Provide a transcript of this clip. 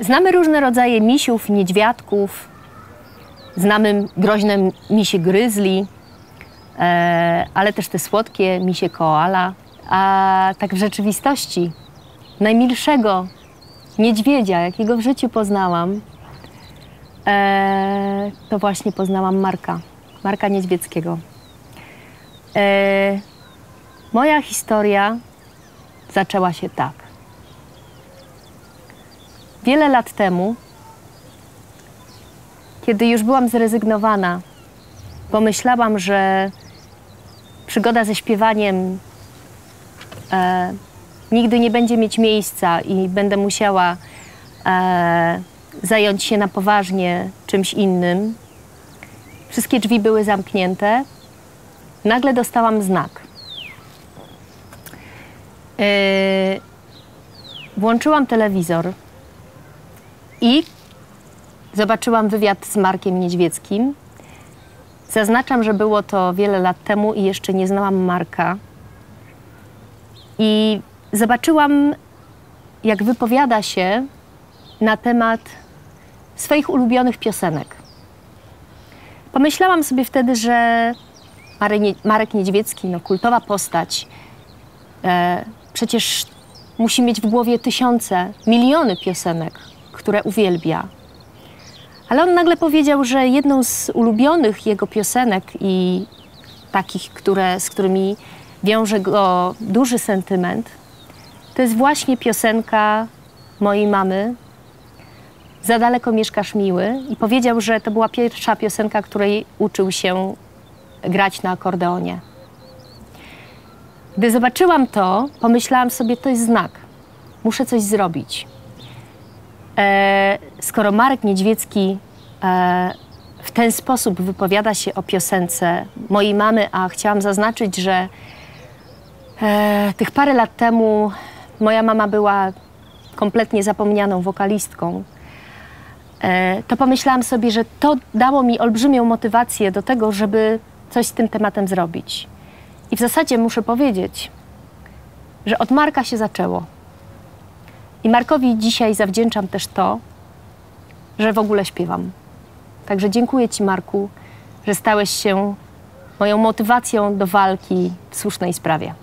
Znamy różne rodzaje misiów, niedźwiadków, znamy groźne misie gryzli, e, ale też te słodkie misie koala. A tak w rzeczywistości najmilszego niedźwiedzia, jakiego w życiu poznałam, e, to właśnie poznałam Marka, Marka Niedźwieckiego. E, moja historia zaczęła się tak. Wiele lat temu, kiedy już byłam zrezygnowana, pomyślałam, że przygoda ze śpiewaniem e, nigdy nie będzie mieć miejsca i będę musiała e, zająć się na poważnie czymś innym. Wszystkie drzwi były zamknięte. Nagle dostałam znak. E, włączyłam telewizor i zobaczyłam wywiad z Markiem Niedźwieckim. Zaznaczam, że było to wiele lat temu i jeszcze nie znałam Marka. I zobaczyłam, jak wypowiada się na temat swoich ulubionych piosenek. Pomyślałam sobie wtedy, że Marek Niedźwiecki, no, kultowa postać, e, przecież musi mieć w głowie tysiące, miliony piosenek, które uwielbia. Ale on nagle powiedział, że jedną z ulubionych jego piosenek i takich, które, z którymi wiąże go duży sentyment, to jest właśnie piosenka mojej mamy Za daleko mieszkasz miły i powiedział, że to była pierwsza piosenka, której uczył się grać na akordeonie. Gdy zobaczyłam to, pomyślałam sobie, to jest znak. Muszę coś zrobić. E, skoro Marek Niedźwiecki e, w ten sposób wypowiada się o piosence mojej mamy, a chciałam zaznaczyć, że e, tych parę lat temu moja mama była kompletnie zapomnianą wokalistką, to pomyślałam sobie, że to dało mi olbrzymią motywację do tego, żeby coś z tym tematem zrobić. I w zasadzie muszę powiedzieć, że od Marka się zaczęło. I Markowi dzisiaj zawdzięczam też to, że w ogóle śpiewam. Także dziękuję Ci, Marku, że stałeś się moją motywacją do walki w słusznej sprawie.